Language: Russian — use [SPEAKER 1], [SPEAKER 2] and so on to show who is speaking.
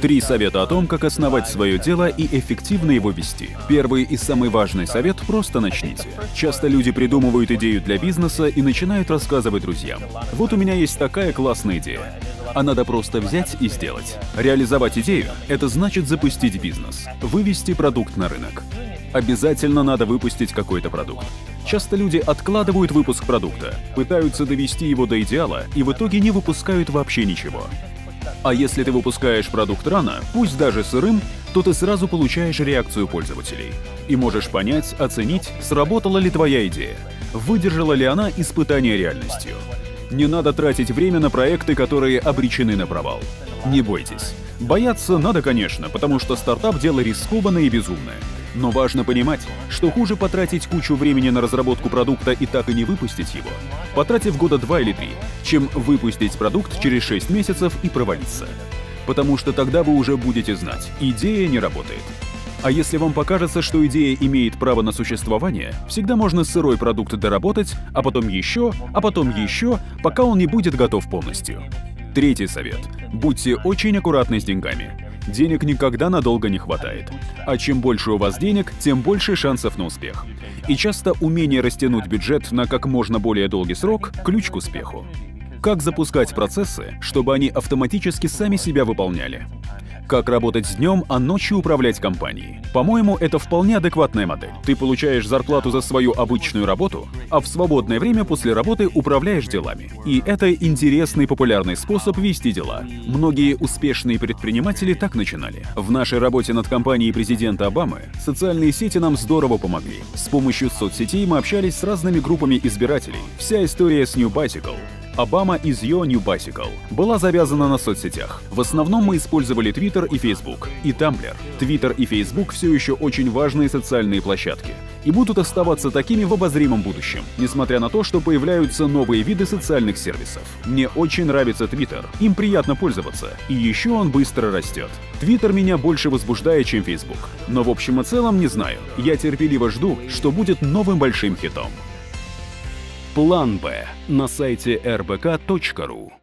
[SPEAKER 1] Три совета о том, как основать свое дело и эффективно его вести. Первый и самый важный совет — просто начните. Часто люди придумывают идею для бизнеса и начинают рассказывать друзьям. Вот у меня есть такая классная идея. А надо просто взять и сделать. Реализовать идею — это значит запустить бизнес, вывести продукт на рынок. Обязательно надо выпустить какой-то продукт. Часто люди откладывают выпуск продукта, пытаются довести его до идеала и в итоге не выпускают вообще ничего. А если ты выпускаешь продукт рано, пусть даже сырым, то ты сразу получаешь реакцию пользователей. И можешь понять, оценить, сработала ли твоя идея, выдержала ли она испытание реальностью. Не надо тратить время на проекты, которые обречены на провал. Не бойтесь. Бояться надо, конечно, потому что стартап — дело рискованное и безумное. Но важно понимать, что хуже потратить кучу времени на разработку продукта и так и не выпустить его, потратив года два или три, чем выпустить продукт через 6 месяцев и провалиться. Потому что тогда вы уже будете знать, идея не работает. А если вам покажется, что идея имеет право на существование, всегда можно сырой продукт доработать, а потом еще, а потом еще, пока он не будет готов полностью. Третий совет. Будьте очень аккуратны с деньгами. Денег никогда надолго не хватает. А чем больше у вас денег, тем больше шансов на успех. И часто умение растянуть бюджет на как можно более долгий срок – ключ к успеху. Как запускать процессы, чтобы они автоматически сами себя выполняли? Как работать днем, а ночью управлять компанией? По-моему, это вполне адекватная модель. Ты получаешь зарплату за свою обычную работу, а в свободное время после работы управляешь делами. И это интересный популярный способ вести дела. Многие успешные предприниматели так начинали. В нашей работе над компанией президента Обамы социальные сети нам здорово помогли. С помощью соцсетей мы общались с разными группами избирателей. Вся история с New Bicycle Обама из Your New Bicycle была завязана на соцсетях. В основном мы использовали Twitter и Facebook, и Tumblr. Twitter и Facebook все еще очень важные социальные площадки и будут оставаться такими в обозримом будущем, несмотря на то, что появляются новые виды социальных сервисов. Мне очень нравится Twitter, им приятно пользоваться, и еще он быстро растет. Twitter меня больше возбуждает, чем Facebook. Но в общем и целом не знаю, я терпеливо жду, что будет новым большим хитом. План Б на сайте rbk.ru